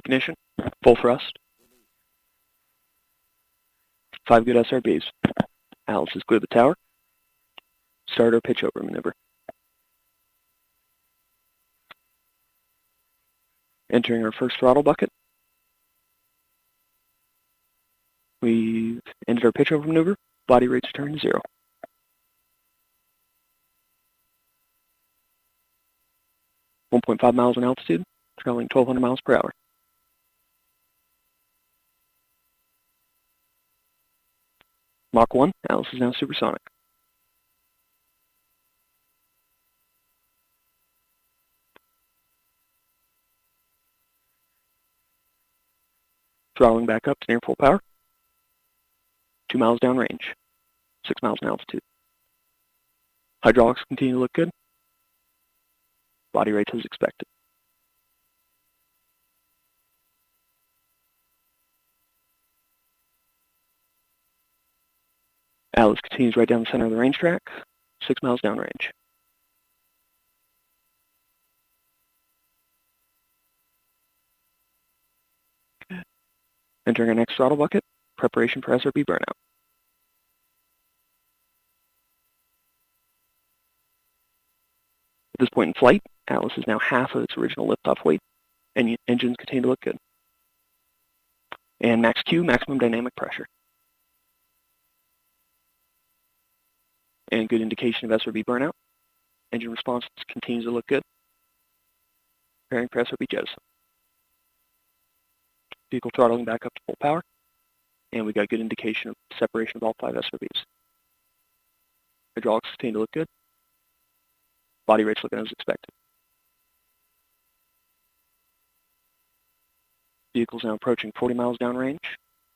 Ignition. Full thrust. Five good SRBs. Atlas is clear the tower. Start our pitch over maneuver. Entering our first throttle bucket. We've ended our pitch over maneuver. Body rates return to zero. One point five miles in altitude, traveling twelve hundred miles per hour. Mach 1, Atlas is now supersonic. Throttling back up to near full power. Two miles downrange. Six miles in altitude. Hydraulics continue to look good. Body rates as expected. Atlas continues right down the center of the range track, six miles downrange. Entering our next throttle bucket, preparation for SRB burnout. At this point in flight, Atlas is now half of its original liftoff weight, and engines continue to look good. And max Q, maximum dynamic pressure. And good indication of SRB burnout. Engine response continues to look good. Preparing for SRB jettison. Vehicle throttling back up to full power. And we got good indication of separation of all five SRBs. Hydraulics continue to look good. Body rates looking as expected. Vehicle's now approaching 40 miles downrange,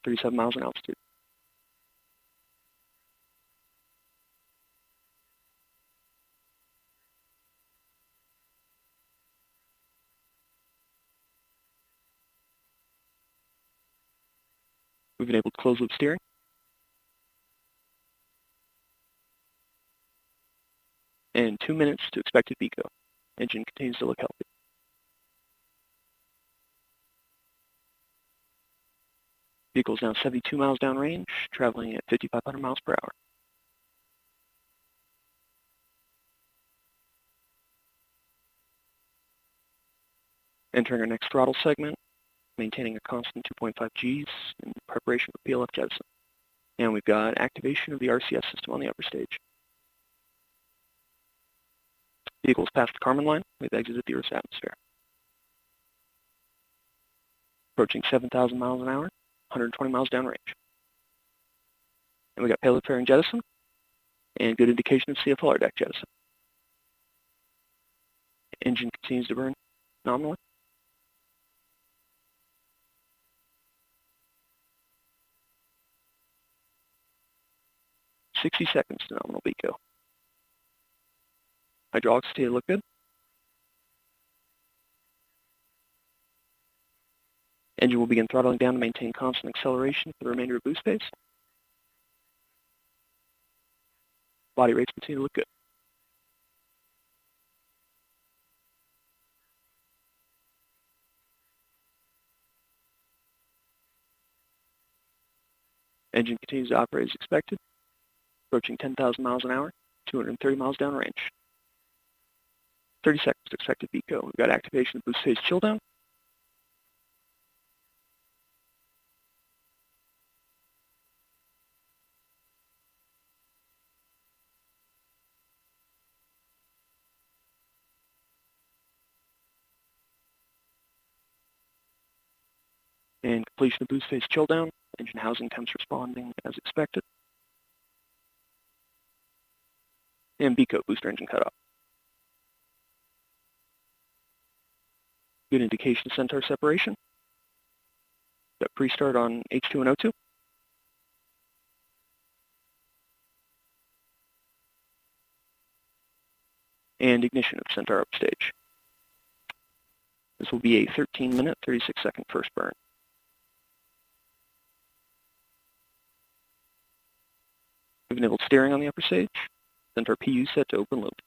37 miles in altitude. We've enabled closed loop steering. And two minutes to expected BECO. Engine continues to look healthy. Vehicle is now 72 miles downrange, traveling at 5,500 miles per hour. Entering our next throttle segment, maintaining a constant 2.5 Gs in preparation for PLF jettison. And we've got activation of the RCS system on the upper stage. Vehicles past the Kármán line, we've exited the Earth's atmosphere. Approaching 7,000 miles an hour, 120 miles downrange. And we got payload fairing jettison, and good indication of CFLR deck jettison. Engine continues to burn nominally. 60 seconds to nominal BECO. Hydraulics stay look good. Engine will begin throttling down to maintain constant acceleration for the remainder of boost phase. Body rates continue to look good. Engine continues to operate as expected approaching 10,000 miles an hour, 230 miles downrange. 30 seconds to expected BECO. We've got activation of boost phase chill down. And completion of boost phase chill down. Engine housing temps responding as expected. And BECO booster engine cutoff. Good indication of Centaur separation. Got pre-start on H2 and O2. And ignition of Centaur upstage. This will be a 13 minute, 36 second first burn. We've enabled steering on the upper stage. Centaur PU set to open loop.